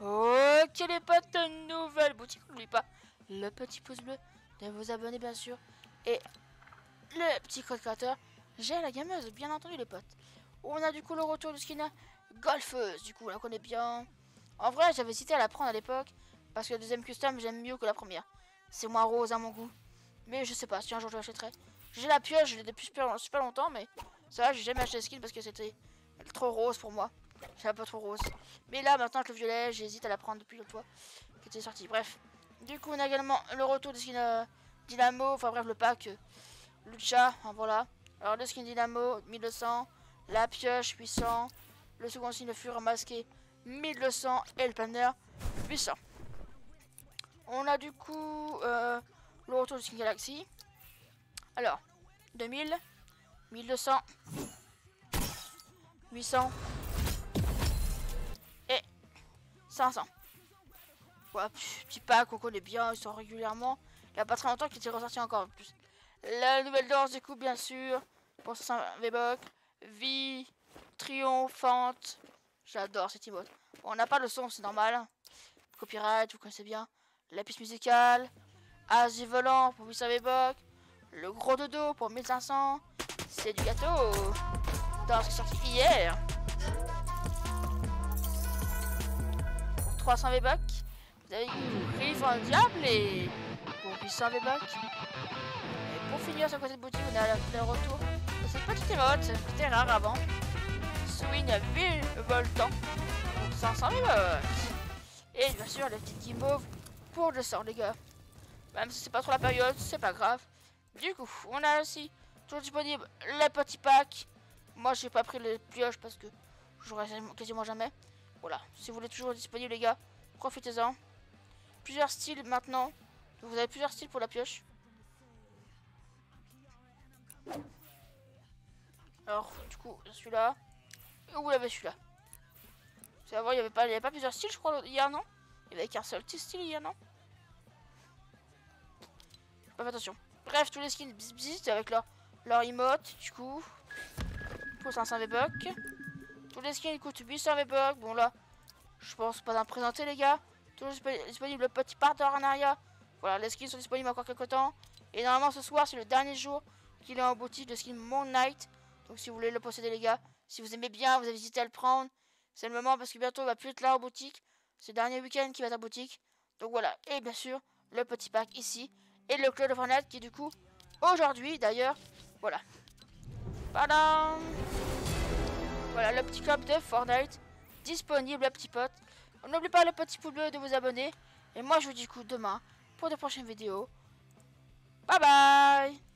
Ok les potes, nouvelle boutique, n'oubliez pas le petit pouce bleu, de vous abonner bien sûr, et le petit code créateur, j'ai la gameuse, bien entendu les potes. On a du coup le retour de skin golfeuse, du coup on la connaît bien. En vrai j'avais hésité à la prendre à l'époque, parce que la deuxième custom j'aime mieux que la première. C'est moins rose à mon goût. Mais je sais pas, si un jour je l'achèterai. J'ai la pioche, je l'ai depuis super, longtemps, mais ça j'ai jamais acheté de skin parce que c'était trop rose pour moi. Un peu trop rose. Mais là, maintenant, avec le violet, j'hésite à la prendre depuis le toit qui était sorti. Bref. Du coup, on a également le retour des skins euh, Dynamo. Enfin, bref, le pack euh, Lucha. Voilà. Alors, le skin Dynamo, 1200. La pioche, 800. Le second skin, le masqué, 1200. Et le planner, 800. On a du coup euh, le retour du skin Galaxy. Alors, 2000, 1200, 800 et 500. Voilà, petit pack qu'on connaît bien, ils sont régulièrement. Il n'y a pas très longtemps qu'il était ressorti encore plus. La nouvelle danse du coup, bien sûr, pour 500 V-Bucks, vie triomphante. J'adore cette emote. Bon, on n'a pas le son, c'est normal. Copyright, vous connaissez bien. La piste musicale. Asie volant pour 800 V-Bucks. Le gros dodo pour 1500. C'est du gâteau. Dans ce qui est sorti hier. 300 V-Bucks. Vous avez diable et pour 800 V-Bucks. Et pour finir sur le côté de boutique, on a le retour de cette petite émote. C'était rare avant. Swing voltant pour 500 V-Bucks. Et bien sûr, les petites guimauves pour le sort, les gars. Même si c'est pas trop la période, c'est pas grave. Du coup, on a aussi toujours disponible les petits packs. Moi, j'ai pas pris les pioches parce que j'aurais quasiment jamais. Voilà, si vous voulez toujours disponible, les gars, profitez-en. Plusieurs styles maintenant. Vous avez plusieurs styles pour la pioche. Alors, du coup, celui-là. Où vous l'avez celui-là C'est avant, il n'y avait, pas, avait plusieurs styles, je crois, hier, non Il y avait qu'un seul petit style hier, non Pas attention. Bref, tous les skins bzz avec leur, leur emote, du coup. Pour 500 V-Bucks. Tous les skins coûtent 800 V-Bucks. Bon, là, je pense pas d'en présenter, les gars. Toujours disponible le petit part en arrière. Voilà, les skins sont disponibles encore quelques temps. Et normalement, ce soir, c'est le dernier jour qu'il est en boutique de skin Moon Knight. Donc, si vous voulez le posséder, les gars, si vous aimez bien, vous avez hésité à le prendre, c'est le moment parce que bientôt, il va plus être là en boutique. C'est le dernier week-end qui va être en boutique. Donc, voilà. Et bien sûr, le petit pack ici et le club de Fortnite qui du coup aujourd'hui d'ailleurs voilà voilà voilà le petit club de Fortnite disponible petit pote. N'oubliez pas le petit pouce bleu de vous abonner. Et moi je vous dis coup demain pour de prochaines vidéos. Bye bye